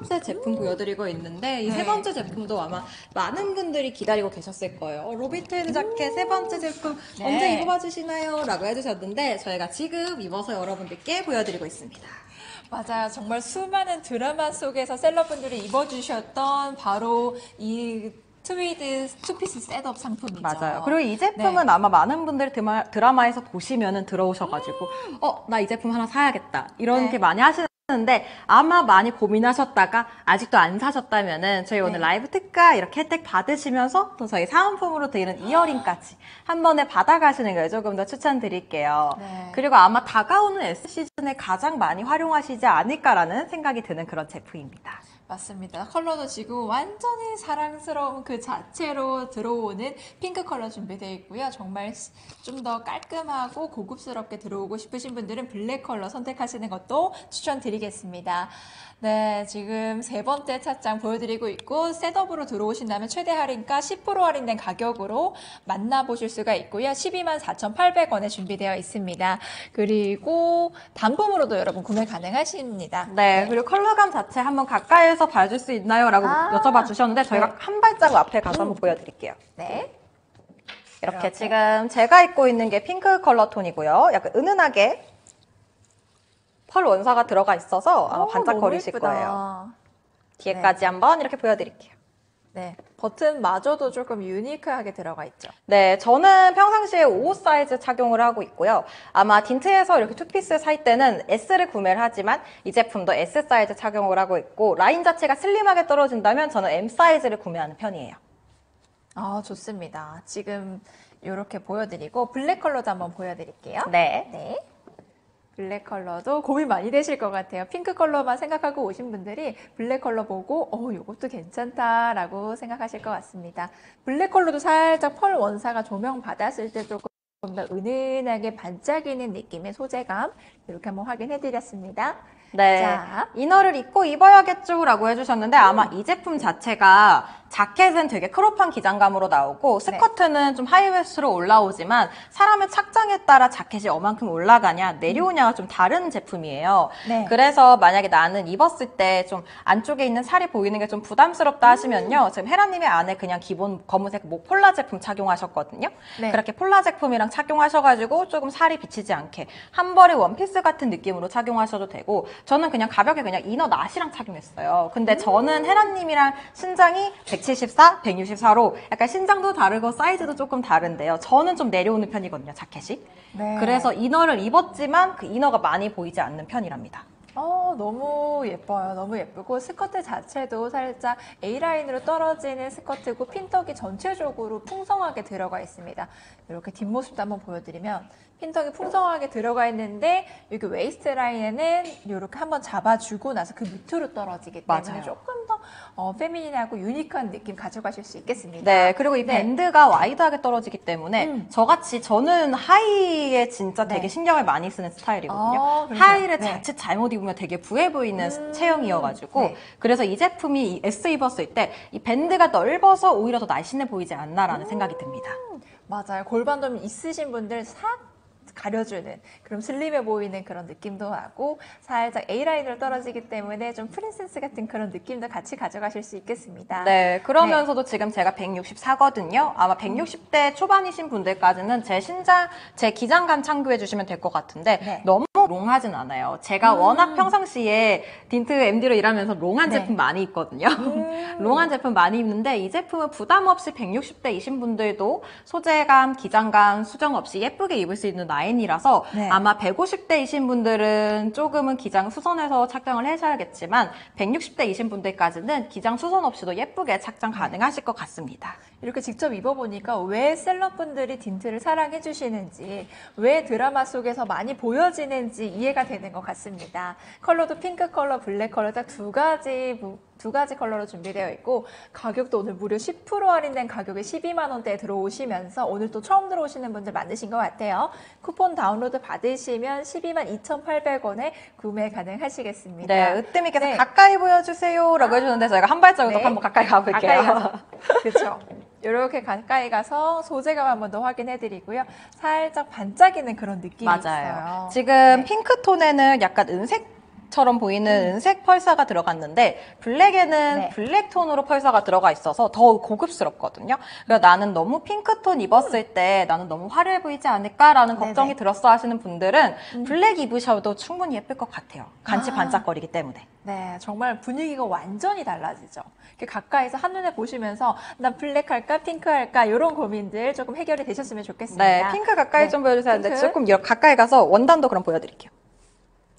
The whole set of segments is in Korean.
번째 제품 보여드리고 있는데 이 세 네. 번째 제품도 아마 많은 분들이 기다리고 계셨을 거예요. 어, 로비테일 자켓 세 번째 제품 네. 언제 입어봐 주시나요? 라고 해주셨는데 저희가 지금 입어서 여러분들께 보여드리고 있습니다. 맞아요. 정말 수많은 드라마 속에서 셀럽분들이 입어주셨던 바로 이 트위드 투피스 set-up 상품이죠. 맞아요. 그리고 이 제품은 아마 많은 분들이 드라마에서 보시면은 들어오셔가지고, 어, 나 이 제품 하나 사야겠다. 이렇게 네. 많이 하시는 데, 아마 많이 고민하셨다가, 아직도 안 사셨다면은, 저희 오늘 네. 라이브 특가 이렇게 혜택 받으시면서, 또 저희 사은품으로 드리는 이어링까지 한 번에 받아가시는 걸 조금 더 추천드릴게요. 네. 그리고 아마 다가오는 S 시즌에 가장 많이 활용하시지 않을까라는 생각이 드는 그런 제품입니다. 맞습니다. 컬러도 지금 완전히 사랑스러운 그 자체로 들어오는 핑크 컬러 준비되어 있고요. 정말 좀 더 깔끔하고 고급스럽게 들어오고 싶으신 분들은 블랙 컬러 선택하시는 것도 추천드리겠습니다. 네, 지금 세 번째 찻장 보여드리고 있고 셋업으로 들어오신다면 최대 할인가 10% 할인된 가격으로 만나보실 수가 있고요. 12만 4,800원에 준비되어 있습니다. 그리고 단품으로도 여러분 구매 가능하십니다. 네, 그리고 컬러감 자체 한번 가까이에서 봐줄 수 있나요? 라고 아. 여쭤봐 주셨는데, 저희가 네. 한 발자국 앞에 가서 한번 보여드릴게요. 네. 이렇게 이렇게. 지금 제가 입고 있는 게 핑크 컬러 톤이고요. 약간 은은하게 펄 원사가 들어가 있어서 아마 오, 반짝거리실. 거예요. 뒤에까지 한번 이렇게 보여드릴게요. 네, 버튼마저도 조금 unique하게 들어가 있죠. 네, 저는 평상시에 5 사이즈 착용을 하고 있고요. 아마 딘트에서 이렇게 투피스 살 때는 S를 구매를 하지만 이 제품도 S 사이즈 착용을 하고 있고 라인 자체가 슬림하게 떨어진다면 저는 M 사이즈를 구매하는 편이에요. 아, 좋습니다. 지금 이렇게 보여드리고 블랙 컬러도 한번 보여드릴게요. 네. 네. 블랙 컬러도 고민 많이 되실 것 같아요. 핑크 컬러만 생각하고 오신 분들이 블랙 컬러 보고 어, 이것도 괜찮다라고 생각하실 것 같습니다. 블랙 컬러도 살짝 펄 원사가 조명 받았을 때 조금 더 은은하게 반짝이는 느낌의 소재감 이렇게 한번 확인해 드렸습니다. 네. 자. 이너를 입고 입어야겠죠? 라고 해주셨는데 아마 이 제품 자체가 자켓은 되게 크롭한 기장감으로 나오고 네. 스커트는 좀 하이웨스트로 올라오지만 사람의 착장에 따라 자켓이 어만큼 올라가냐 내려오냐가 좀 다른 제품이에요. 네. 그래서 만약에 나는 입었을 때 좀 안쪽에 있는 살이 보이는 게 좀 부담스럽다 음. 하시면요. 지금 헤라님의 안에 그냥 기본 검은색 뭐 폴라 제품 착용하셨거든요. 네. 그렇게 폴라 제품이랑 착용하셔가지고 조금 살이 비치지 않게 한 벌의 원피스 같은 느낌으로 착용하셔도 되고 저는 그냥 가볍게 그냥 이너 나시랑 착용했어요. 근데 저는 헤라님이랑 신장이 174, 164로 약간 신장도 다르고 사이즈도 조금 다른데요. 저는 좀 내려오는 편이거든요, 자켓이. 네. 그래서 이너를 입었지만 그 이너가 많이 보이지 않는 편이랍니다. 어, 너무 예뻐요. 너무 예쁘고 스커트 자체도 살짝 A라인으로 떨어지는 스커트고 핀턱이 전체적으로 풍성하게 들어가 있습니다. 이렇게 뒷모습도 한번 보여드리면 핀턱이 풍성하게 들어가 있는데 여기 웨이스트 라인에는 이렇게 한번 잡아주고 나서 그 밑으로 떨어지기 때문에 맞아요. 조금 더 어, 페미닌하고 유니크한 느낌 가져가실 수 있겠습니다. 네, 그리고 이 네. 밴드가 와이드하게 떨어지기 때문에 음. 저같이 저는 하의에 진짜 되게 네. 신경을 많이 쓰는 스타일이거든요. 아? 하의를 네. 자칫 잘못 입으면 되게 부해 보이는 음. 체형이어가지고 네. 그래서 이 제품이 이 S 입었을 때 이 밴드가 넓어서 오히려 더 날씬해 보이지 음. 않나라는 생각이 듭니다. 맞아요. 골반도 있으신 분들 싹 가려주는 그럼 슬림해 보이는 그런 느낌도 나고 살짝 A라인으로 떨어지기 때문에 좀 프린세스 같은 그런 느낌도 같이 가져가실 수 있겠습니다. 네, 그러면서도 지금 제가 164거든요. 아마 160대 초반이신 분들까지는 제 신장, 제 기장감 참고해 주시면 될 것 같은데 네. 너무 롱하진 않아요. 제가 워낙 평상시에 딘트 MD로 일하면서 롱한 네. 제품 많이 입거든요. 롱한 제품 많이 입는데 이 제품은 부담 없이 160대이신 분들도 소재감, 기장감, 수정 없이 예쁘게 입을 수 있는 라인이라서 네. 아마 150대이신 분들은 조금은 기장 수선해서 착장을 하셔야겠지만 160대이신 분들까지는 기장 수선 없이도 예쁘게 착장 가능하실 것 같습니다. 이렇게 직접 입어보니까 왜 셀럽분들이 딘트를 사랑해 주시는지, 왜 드라마 속에서 많이 보여지는지 이해가 되는 것 같습니다. 컬러도 핑크 컬러, 블랙 컬러 딱 두 가지 부- 두 가지 컬러로 준비되어 있고 가격도 오늘 무려 10% 할인된 가격에 12만 원대에 들어오시면서 오늘 또 처음 들어오시는 분들 많으신 것 같아요. 쿠폰 다운로드 받으시면 12만 2,800원에 구매 가능하시겠습니다. 네, 으뜸이께서 네. 가까이 보여주세요 라고 해주는데 저희가 한 발자국 더 네. 한번 가까이 가볼게요. 가까이. 그렇죠. 이렇게 가까이 가서 소재감 한번 더 확인해 드리고요. 살짝 반짝이는 그런 느낌이 맞아요. 있어요. 지금 네. 핑크 톤에는 약간 은색 처럼 보이는 은색 펄사가 들어갔는데 블랙에는 네. 블랙 톤으로 펄사가 들어가 있어서 더 고급스럽거든요. 그래서 나는 너무 핑크톤 입었을 때 나는 너무 화려해 보이지 않을까라는 네네. 걱정이 들었어 하시는 분들은 블랙 입으셔도 충분히 예쁠 것 같아요. 간치 아. 반짝거리기 때문에. 네, 정말 분위기가 완전히 달라지죠. 가까이서 한눈에 보시면서 나 블랙 할까 핑크 할까 이런 고민들 조금 해결이 되셨으면 좋겠습니다. 네, 핑크 가까이 네, 좀 보여주세요. 근데 핑크. 조금 이렇게 가까이 가서 원단도 그럼 보여드릴게요.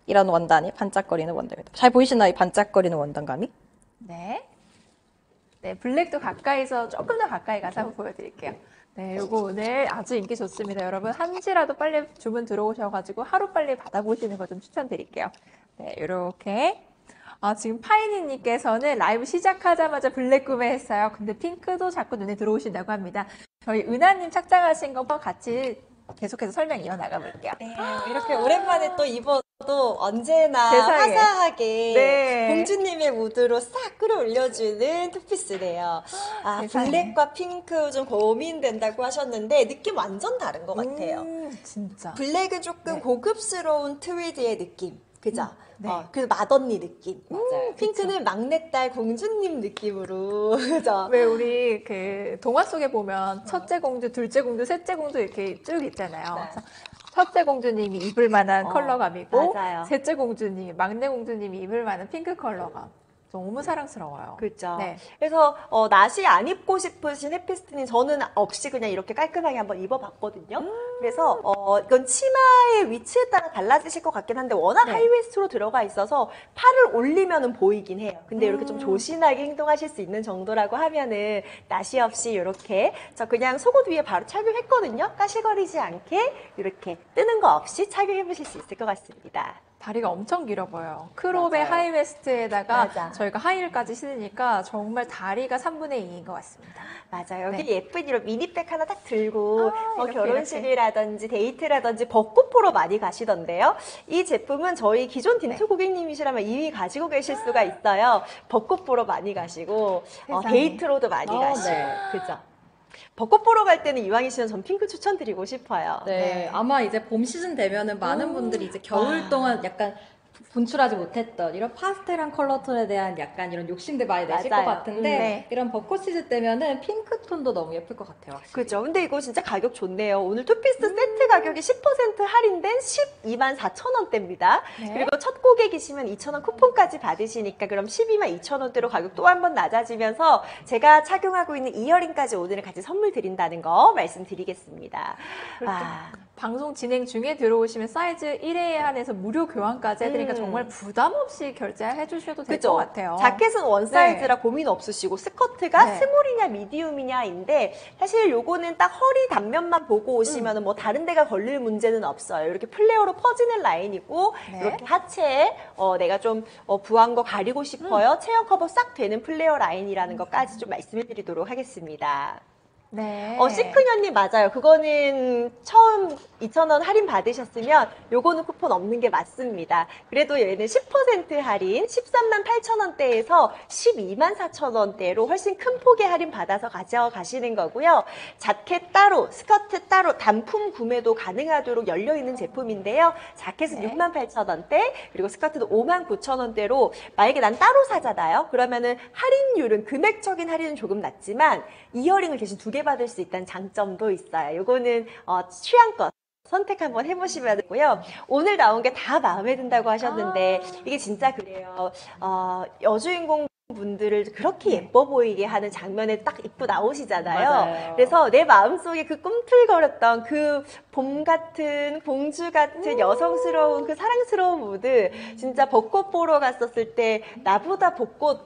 이런 원단이 반짝거리는 원단입니다. 잘 보이시나요? 이 반짝거리는 원단감이? 네. 네, 블랙도 가까이서 조금 더 가까이 가서 한번 보여드릴게요. 네, 요거 오늘 아주 인기 좋습니다. 여러분, 한시라도 빨리 주문 들어오셔가지고 하루 빨리 받아보시는 거 좀 추천드릴게요. 네, 요렇게. 아, 지금 파이니님께서는 라이브 시작하자마자 블랙 구매했어요. 근데 핑크도 자꾸 눈에 들어오신다고 합니다. 저희 은하님 착장하신 거 같이 계속해서 설명 이어나가 볼게요. 네, 이렇게 오랜만에 또 입어 도 언제나 세상에. 화사하게 네. 공주님의 무드로 싹 끌어올려주는 투피스네요. 아, 세상에. 블랙과 핑크 좀 고민된다고 하셨는데 느낌 완전 다른 것 같아요. 음, 진짜. 블랙은 조금 네. 고급스러운 트위드의 느낌. 그죠? 네. 어, 그 맏언니 느낌. 맞아요. 핑크는 막내딸 공주님 느낌으로. 그죠? 왜 우리 그 동화 속에 보면 첫째 공주, 둘째 공주, 셋째 공주 이렇게 쭉 있잖아요. 네. 첫째 공주님이 입을 만한 어, 컬러감이고 맞아요. 셋째 공주님, 막내 공주님이 입을 만한 핑크 컬러감. 너무 사랑스러워요. 그죠. 네. 그래서 어, 나시 안 입고 싶으신 해피스트님 저는 없이 그냥 이렇게 깔끔하게 한번 입어봤거든요. 음. 그래서 어, 이건 치마의 위치에 따라 달라지실 것 같긴 한데 워낙 네. 하이웨스트로 들어가 있어서 팔을 올리면은 보이긴 해요. 근데 이렇게 음. 좀 조신하게 행동하실 수 있는 정도라고 하면은 나시 없이 이렇게 저 그냥 속옷 위에 바로 착용했거든요. 까실거리지 않게 이렇게 뜨는 거 없이 착용해 보실 수 있을 것 같습니다. 다리가 엄청 길어 보여요. 크롭의 맞아요. 하이웨스트에다가 맞아. 저희가 하이힐까지 신으니까 정말 다리가 3분의 2인 것 같습니다. 맞아요. 여기 네. 예쁜 이런 미니백 하나 딱 들고 아, 뭐 이렇게, 결혼식이라든지 데이트라든지 벚꽃 보러 많이 가시던데요. 이 제품은 저희 기존 네. 딘트 고객님이시라면 이미 가지고 계실 수가 있어요. 벚꽃 보러 많이 가시고 어. 데이트로도 많이 어, 가시고 네. 그죠? 벚꽃 보러 갈 때는 이왕이시면 전 핑크 추천드리고 싶어요. 네, 네. 아마 이제 봄 시즌 되면은 많은 분들이 이제 겨울 아. 동안 약간 분출하지 못했던 이런 파스텔한 컬러 톤에 대한 약간 이런 욕심들 많이 내실 맞아요. 것 같은데 음, 네. 이런 벚꽃 시즌 때면은 핑크 톤도 너무 예쁠 것 같아요. 확실히. 그죠. 근데 이거 진짜 가격 좋네요. 오늘 투피스 세트 가격이 10% 할인된 12만 4천 원대입니다. 네. 그리고 첫 고객이시면 2천 원 쿠폰까지 받으시니까 그럼 12만 2천 원대로 가격 또 한 번 낮아지면서 제가 착용하고 있는 이어링까지 오늘 같이 선물 드린다는 거 말씀드리겠습니다. 아, 방송 진행 중에 들어오시면 사이즈 1회에 한해서 무료 교환까지 해드리니까 음. 정말 부담 없이 결제해 주셔도 될? 것 같아요. 자켓은 원 사이즈라 고민 없으시고 스커트가 네. 스몰이냐 미디움이냐인데 사실 요거는 딱 허리 단면만 보고 오시면 은 뭐 다른 데가 걸릴 문제는 없어요. 이렇게 플레어로 퍼지는 라인이고 네. 이렇게 하체에 어, 내가 좀 어, 부한 거 가리고 싶어요. 체형 커버 싹 되는 플레어 라인이라는 것까지 좀 말씀을 드리도록 하겠습니다. 네. 어, 시크년님 맞아요. 그거는 처음 2,000원 할인 받으셨으면 요거는 쿠폰 없는 게 맞습니다. 그래도 얘는 10% 할인, 13만 8천원대에서 12만 4천원대로 훨씬 큰 폭의 할인 받아서 가져가시는 거고요. 자켓 따로, 스커트 따로 단품 구매도 가능하도록 열려있는 제품인데요. 자켓은 네. 6만 8천원대, 그리고 스커트도 5만 9천원대로 만약에 난 따로 사잖아요. 그러면은 할인율은 금액적인 할인은 조금 낮지만 이어링을 대신 두 개 받을 수 있다는 장점도 있어요. 요거는 어, 취향껏 선택 한번 해보시면 되고요. 오늘 나온 게 다 마음에 든다고 하셨는데 이게 진짜 그래요. 어, 여주인공 분들을 그렇게 예뻐 보이게 하는 장면에 딱 입고 나오시잖아요. 맞아요. 그래서 내 마음속에 그 꿈틀거렸던 그 봄 같은 공주 같은 여성스러운 그 사랑스러운 무드 진짜 벚꽃 보러 갔었을 때 나보다 벚꽃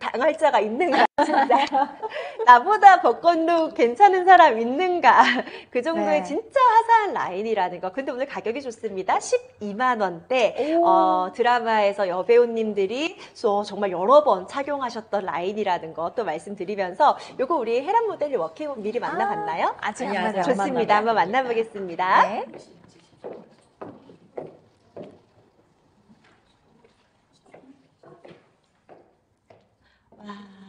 당할 자가 있는가? 진짜 나보다 벚꽃도 괜찮은 사람 있는가? 그 정도의 네. 진짜 화사한 라인이라는 거. 근데 오늘 가격이 좋습니다. 12만 원대. 어, 드라마에서 여배우님들이 또 정말 여러 번 착용하셨던 라인이라는 거 또 말씀드리면서 요거 우리 헤라 모델 워킹 미리 만나봤나요? 아직 안 만나요. 안 좋습니다. 한번 만나보겠습니다. 네. Bye.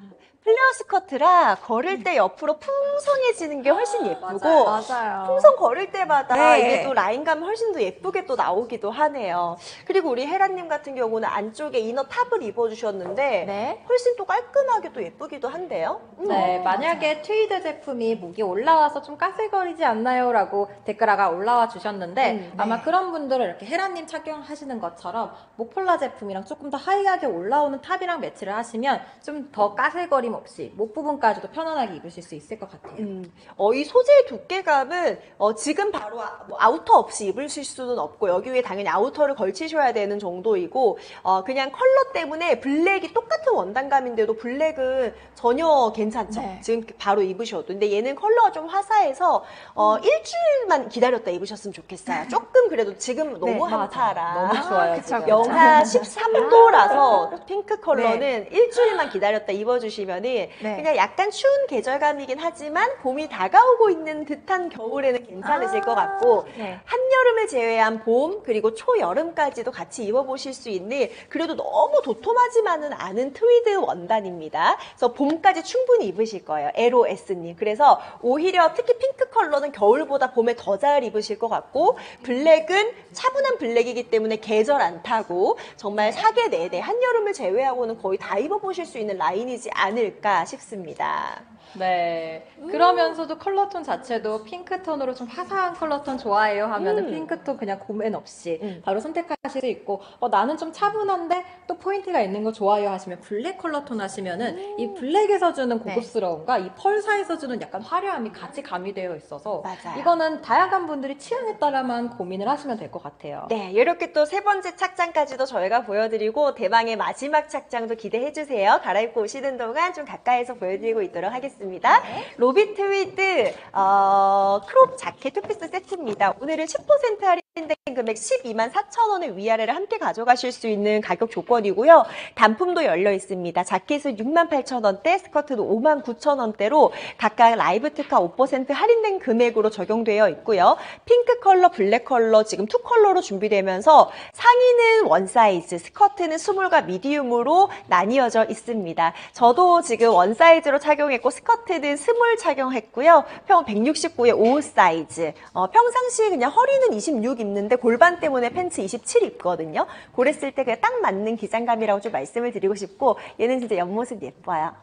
스커트라 걸을 때 옆으로 풍성해지는 게 훨씬 예쁘고 맞아요. 풍선 걸을 때마다 네. 이게 또 라인감이 훨씬 더 예쁘게 또 나오기도 하네요. 그리고 우리 헤라님 같은 경우는 안쪽에 이너 탑을 입어주셨는데 네. 훨씬 또 깔끔하게 또 예쁘기도 한데요. 음. 네, 만약에 트위드 제품이 목이 올라와서 좀 까슬거리지 않나요? 라고 댓글아가 올라와 주셨는데 음, 아마 그런 분들은 이렇게 헤라님 착용하시는 것처럼 목폴라 제품이랑 조금 더 하이하게 올라오는 탑이랑 매치를 하시면 좀 더 까슬거림 없이 목 부분까지도 편안하게 입으실 수 있을 것 같아요. 음, 어, 이 소재의 두께감은 어, 지금 바로 아, 뭐 아우터 없이 입으실 수는 없고 여기 위에 당연히 아우터를 걸치셔야 되는 정도이고 어, 그냥 컬러 때문에 블랙이 똑같은 원단감인데도 블랙은 전혀 괜찮죠. 네. 지금 바로 입으셔도. 근데 얘는 컬러가 좀 화사해서 어, 일주일만 기다렸다 입으셨으면 좋겠어요. 조금 그래도 지금 너무 네. 한파라. 너무 좋아요. 그쵸. 영하 13도라서 핑크 컬러는 일주일만 기다렸다 입어주시면은 그냥 약간 추운 계절감이긴 하지만 봄이 다가오고 있는 듯한 겨울에는 괜찮으실 것 같고 네. 한여름을 제외한 봄 그리고 초여름까지도 같이 입어보실 수 있는 그래도 너무 도톰하지만은 않은 트위드 원단입니다. 그래서 봄까지 충분히 입으실 거예요. LOS님. 그래서 오히려 특히 핑크 컬러는 겨울보다 봄에 더 잘 입으실 것 같고 블랙은 차분한 블랙이기 때문에 계절 안 타고 정말 사계 내내 한여름을 제외하고는 거의 다 입어보실 수 있는 라인이지 않을 까 싶습니다. 네. 그러면서도 컬러톤 자체도 핑크톤으로 좀 화사한 컬러톤 좋아해요 하면은 음. 핑크톤 그냥 고민 없이 음. 바로 선택하실 수 있고 어, 나는 좀 차분한데 또 포인트가 있는 거 좋아요 하시면 블랙 컬러톤 하시면은 이 블랙에서 주는 네. 고급스러움과 이 펄사에서 주는 약간 화려함이 같이 가미되어 있어서 맞아요. 이거는 다양한 분들이 취향에 따라만 고민을 하시면 될 것 같아요. 네, 이렇게 또 세 번째 착장까지도 저희가 보여드리고 대망의 마지막 착장도 기대해 주세요. 갈아입고 오시는 동안 좀 가까이서 보여드리고 있도록 하겠습니다. 로비 트위드 어, crop 자켓 투피스 세트입니다. 오늘은 10% 할인된 금액 12만 4천 원의 위아래를 함께 가져가실 수 있는 가격 조건이고요. 단품도 열려 있습니다. 자켓은 6만 8천 원대, 스커트도 5만 9천 원대로 각각 라이브 특가 5% 할인된 금액으로 적용되어 있고요. 핑크 컬러, 블랙 컬러 지금 two color로 준비되면서 상의는 one size, 스커트는 small과 medium으로 나뉘어져 있습니다. 저도 지금 one size로 착용했고 스커트 는 small 착용했고요. 평 169에 5 사이즈. 어, 평상시에 그냥 허리는 26 입는데 골반 때문에 팬츠 27 입거든요. 그랬을 때 그냥 딱 맞는 기장감이라고 좀 말씀을 드리고 싶고 얘는 진짜 옆모습 예뻐요.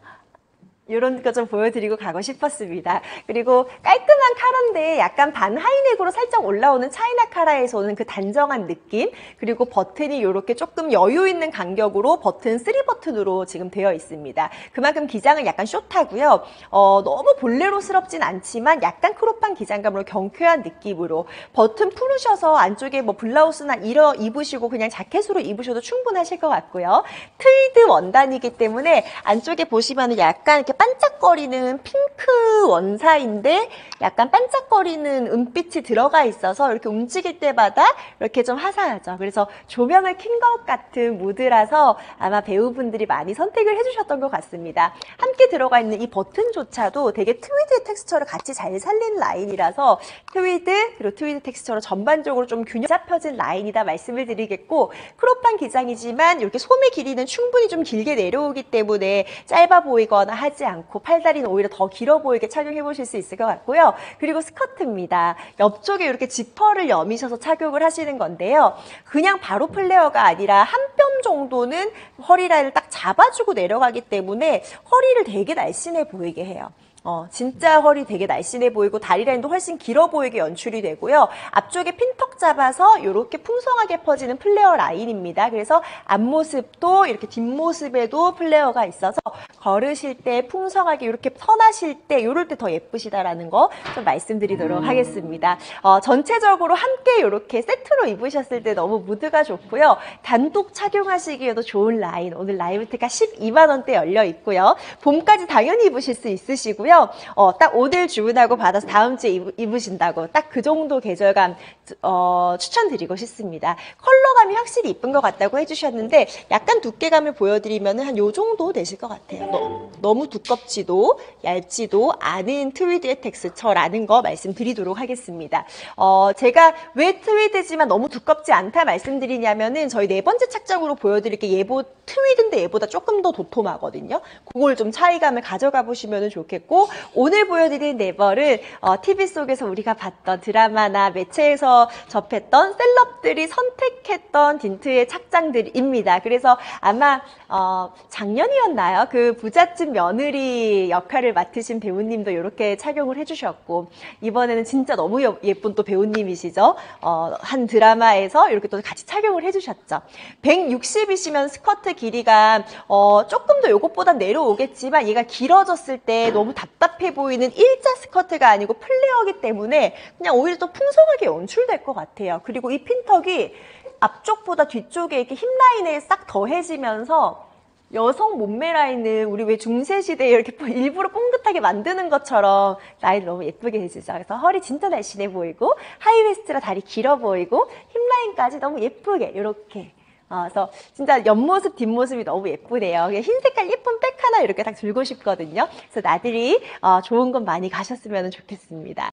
이런 거 좀 보여드리고 가고 싶었습니다. 그리고 깔끔한 카라인데 약간 반 하이넥으로 살짝 올라오는 차이나 카라에서 오는 그 단정한 느낌 그리고 버튼이 이렇게 조금 여유 있는 간격으로 버튼 3 버튼으로 지금 되어 있습니다. 그만큼 기장은 약간 숏하고요. 어, 너무 볼레로스럽진 않지만 약간 크롭한 기장감으로 경쾌한 느낌으로 버튼 풀으셔서 안쪽에 뭐 블라우스나 이러 입으시고 그냥 자켓으로 입으셔도 충분하실 것 같고요. 트위드 원단이기 때문에 안쪽에 보시면 약간 이렇게 반짝거리는 핑크 원사인데 약간 반짝거리는 은빛이 들어가 있어서 이렇게 움직일 때마다 이렇게 좀 화사하죠. 그래서 조명을 킨 것 같은 무드라서 아마 배우분들이 많이 선택을 해주셨던 것 같습니다. 함께 들어가 있는 이 버튼조차도 되게 트위드의 텍스처를 같이 잘 살린 라인이라서 트위드 그리고 트위드 텍스처로 전반적으로 좀 균형 잡혀진 라인이다 말씀을 드리겠고 crop한 기장이지만 이렇게 소매 길이는 충분히 좀 길게 내려오기 때문에 짧아 보이거나 하지 않고 팔다리는 오히려 더 길어 보이게 착용해 보실 수 있을 것 같고요. 그리고 스커트입니다. 옆쪽에 이렇게 지퍼를 여미셔서 착용을 하시는 건데요. 그냥 바로 플레어가 아니라 한 뼘 정도는 허리 라인을 딱 잡아주고 내려가기 때문에 허리를 되게 날씬해 보이게 해요. 어, 진짜 허리 되게 날씬해 보이고 다리 라인도 훨씬 길어 보이게 연출이 되고요. 앞쪽에 핀턱 잡아서 이렇게 풍성하게 퍼지는 플레어 라인입니다. 그래서 앞모습도 이렇게 뒷모습에도 플레어가 있어서 걸으실 때 풍성하게 이렇게 턴하실 때 이럴 때 더 예쁘시다라는 거 좀 말씀드리도록 하겠습니다. 어, 전체적으로 함께 이렇게 세트로 입으셨을 때 너무 무드가 좋고요. 단독 착용하시기에도 좋은 라인 오늘 라이브 테가 12만 원대 열려 있고요. 봄까지 당연히 입으실 수 있으시고요. 있고요. 어, 딱 오늘 주문하고 받아서 다음 주에 입, 입으신다고 딱 그 정도 계절감 어, 추천드리고 싶습니다. 컬러감이 확실히 이쁜 것 같다고 해주셨는데 약간 두께감을 보여드리면 한 요 정도 되실 것 같아요. 너, 너무 두껍지도 얇지도 않은 트위드의 텍스처라는 거 말씀드리도록 하겠습니다. 어, 제가 왜 트위드지만 너무 두껍지 않다 말씀드리냐면은 저희 네 번째 착장으로 보여드릴 게 얘보 트위드인데 얘보다 조금 더 도톰하거든요. 그걸 좀 차이감을 가져가 보시면 좋겠고 오늘 보여드린 네벌은 어, TV 속에서 우리가 봤던 드라마나 매체에서 접했던 셀럽들이 선택했던 딘트의 착장들입니다. 그래서 아마 어, 작년이었나요? 그 부잣집 며느리 역할을 맡으신 배우님도 이렇게 착용을 해주셨고 이번에는 진짜 너무 여- 예쁜 또 배우님이시죠. 어, 한 드라마에서 이렇게 또 같이 착용을 해주셨죠. 160이시면 스커트 길이가 어, 조금 더 이것보다 내려오겠지만 얘가 길어졌을 때 너무 답 답해 보이는 일자 스커트가 아니고 플레어기 때문에 그냥 오히려 또 풍성하게 연출될 것 같아요. 그리고 이 핀턱이 앞쪽보다 뒤쪽에 이렇게 힙 라인에 싹 더해지면서 여성 몸매 라인을 우리 왜 중세 시대에 이렇게 일부러 뽕긋하게 만드는 것처럼 라인 너무 예쁘게 해주죠. 그래서 허리 진짜 날씬해 보이고 하이웨이스트라 다리 길어 보이고 힙 라인까지 너무 예쁘게 이렇게. 어, 그래서 진짜 옆모습 뒷모습이 너무 예쁘네요. 흰 색깔 예쁜 백 하나 이렇게 딱 들고 싶거든요. 그래서 나들이 어, 좋은 건 많이 가셨으면 좋겠습니다.